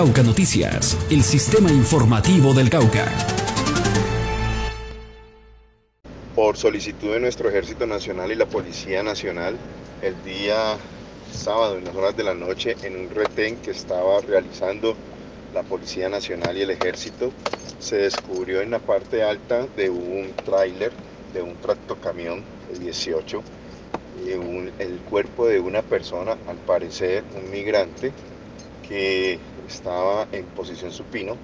Cauca Noticias, el sistema informativo del Cauca. Por solicitud de nuestro Ejército Nacional y la Policía Nacional, el día sábado en las horas de la noche en un retén que estaba realizando la Policía Nacional y el Ejército, se descubrió en la parte alta de un tráiler, de un tractocamión de 18, el cuerpo de una persona, al parecer un migrante, que estaba en posición supino.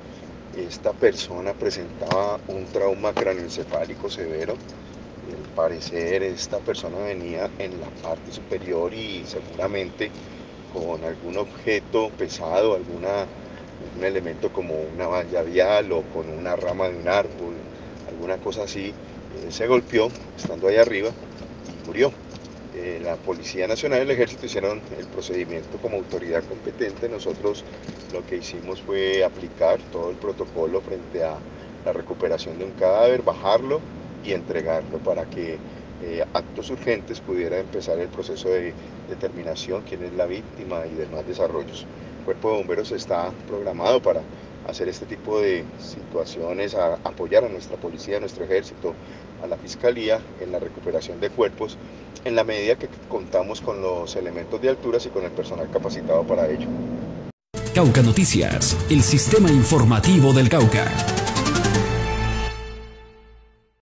Esta persona presentaba un trauma craneoencefálico severo. Al parecer esta persona venía en la parte superior y seguramente con algún objeto pesado, alguna, algún elemento como una valla vial o con una rama de un árbol, alguna cosa así, se golpeó estando ahí arriba y murió. Eh, la Policía Nacional y el Ejército hicieron el procedimiento como autoridad competente. Nosotros lo que hicimos fue aplicar todo el protocolo frente a la recuperación de un cadáver, bajarlo y entregarlo para que eh, actos urgentes pudiera empezar el proceso de determinación, quién es la víctima y demás desarrollos. El Cuerpo de Bomberos está programado para hacer este tipo de situaciones, a apoyar a nuestra policía, a nuestro ejército, a la fiscalía en la recuperación de cuerpos, en la medida que contamos con los elementos de alturas y con el personal capacitado para ello. Cauca Noticias, el sistema informativo del Cauca.